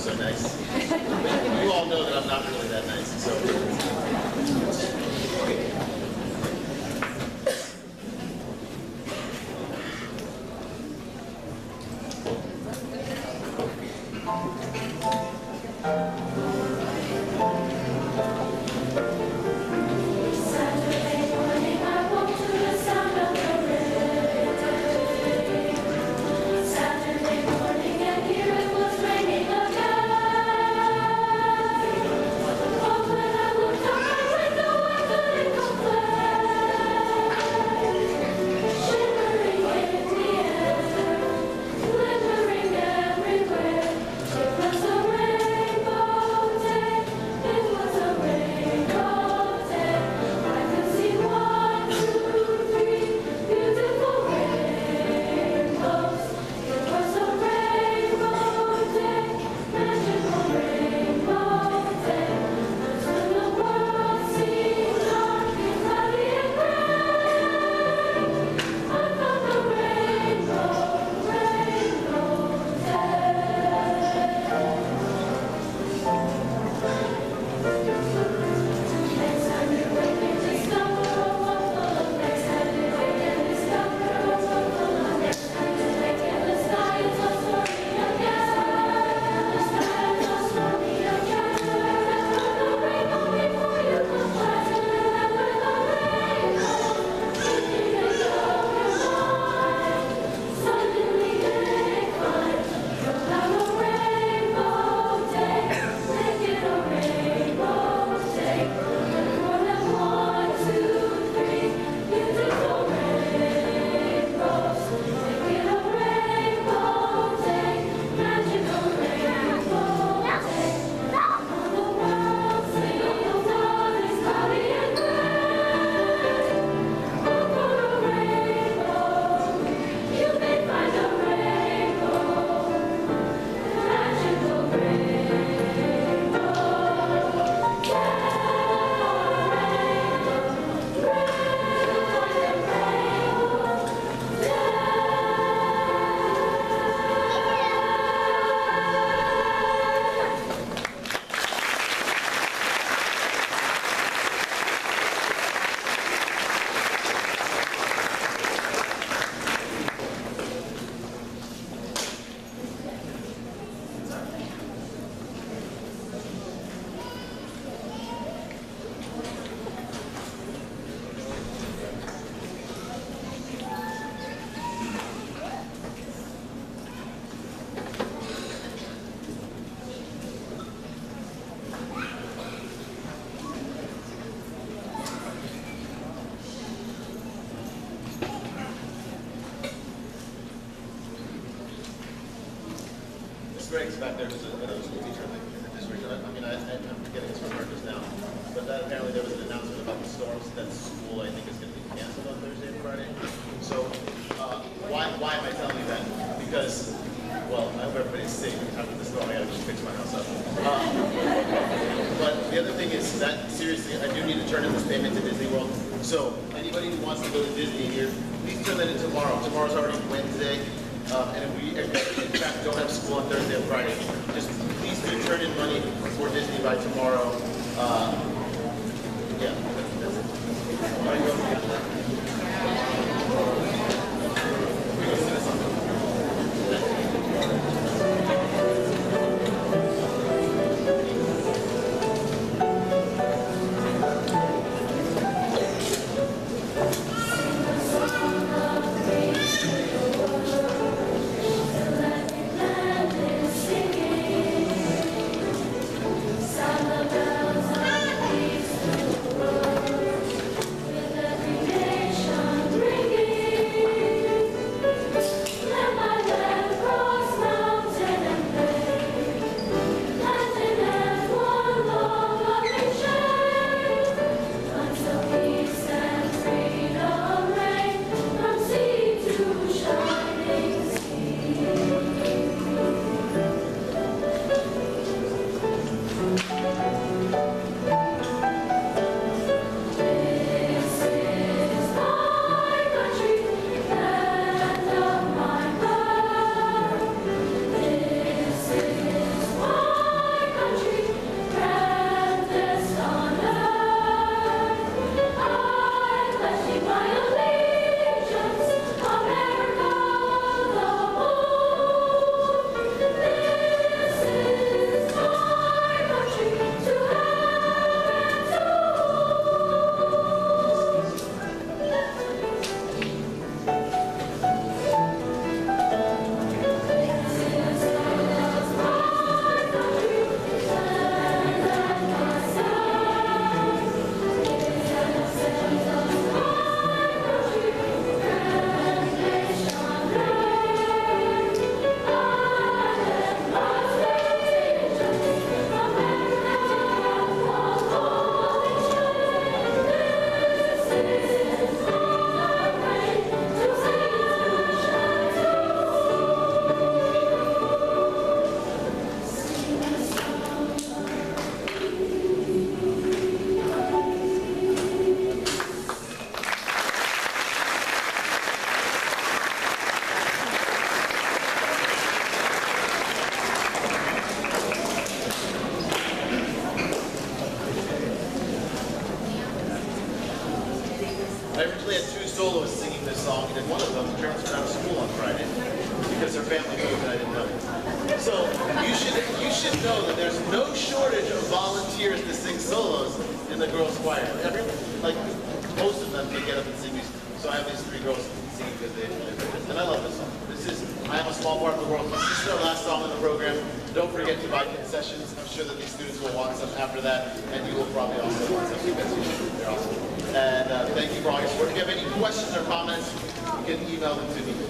so nice. you all know that I'm not really that nice, so. Back there, who's another school teacher in the, district. I, mean, I, I'm forgetting his phone just now. But that apparently there was an announcement about the storms that school, I think, is going to be canceled on Thursday and Friday. So, uh, why, why am I telling you that? Because, well, I hope everybody's safe after the storm. I gotta just fix my house up. Uh, But the other thing is that, seriously, I do need to turn in this payment to Disney World. So, anybody who wants to go to Disney here, please turn that in tomorrow. Tomorrow's already Wednesday. Um, and if we, if we in fact don't have school on Thursday and Friday, just please do turn in money for Disney by tomorrow. Uh, yeah, I originally had two soloists singing this song, and one of them transferred out of school on Friday because her family moved and I didn't know. So you should you should know that there's no shortage of volunteers to sing solos in the girls' choir. Every like most of them can get up and sing these. So I have these three girls they and I love this song. This is I am a small part of the world. This is our last song in the program. Don't forget to buy concessions. I'm sure that these students will want some after that, and you will probably also want some because you. They're awesome. And uh, thank you for all your support. If you have any questions or comments, you can email them to me.